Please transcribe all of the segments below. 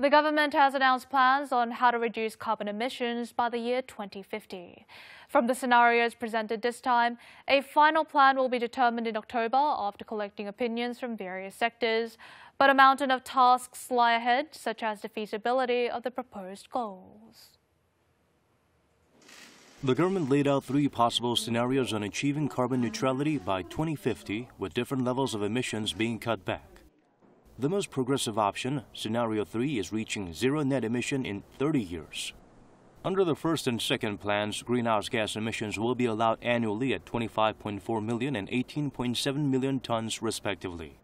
The government has announced plans on how to reduce carbon emissions by the year 2050. From the scenarios presented this time, a final plan will be determined in October after collecting opinions from various sectors. But a mountain of tasks lie ahead, such as the feasibility of the proposed goals. The government laid out three possible scenarios on achieving carbon neutrality by 2050, with different levels of emissions being cut back. The most progressive option, Scenario 3, is reaching zero net emission in 30 years. Under the first and second plans, greenhouse gas emissions will be allowed annually at 25.4 million and 18.7 million tons, respectively.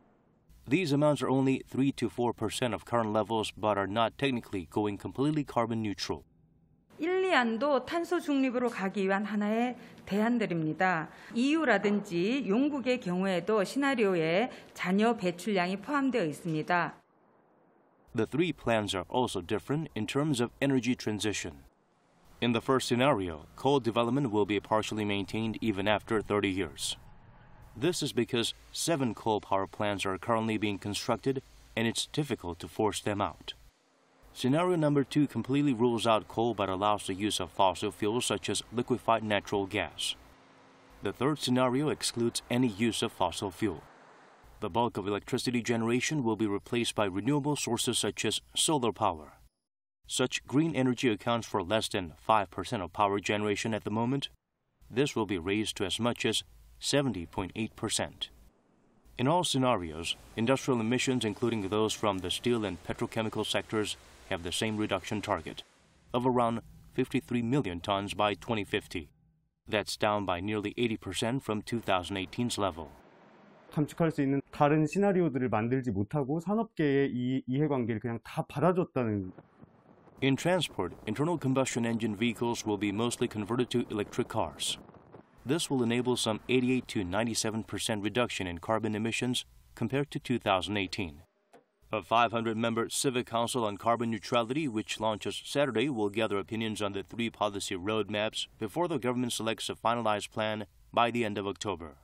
These amounts are only 3 to 4 percent of current levels but are not technically going completely carbon neutral. 1, 2안도 탄소 중립으로 가기 위한 하나의 대안들입니다. EU라든지 용국의 경우에도 시나리오에 잔여 배출량이 포함되어 있습니다. The three plans are also different in terms of energy transition. In the first scenario, coal development will be partially maintained even after 30 years. This is because seven coal power plants are currently being constructed and it's difficult to force them out. Scenario number two completely rules out coal but allows the use of fossil fuels such as liquefied natural gas. The third scenario excludes any use of fossil fuel. The bulk of electricity generation will be replaced by renewable sources such as solar power. Such green energy accounts for less than 5% of power generation at the moment. This will be raised to as much as 70.8%. In all scenarios, industrial emissions, including those from the steel and petrochemical sectors, have the same reduction target of around 53 million tons by 2050. That's down by nearly 80% from 2018's level. 감축할 수 있는 다른 시나리오들을 만들지 못하고 산업계의 이 이해관계를 그냥 다 받아줬다는 In transport, internal combustion engine vehicles will be mostly converted to electric cars. This will enable some 88 to 97% reduction in carbon emissions compared to 2018. A 500 member Civic Council on Carbon Neutrality, which launches Saturday, will gather opinions on the three policy roadmaps before the government selects a finalized plan by the end of October.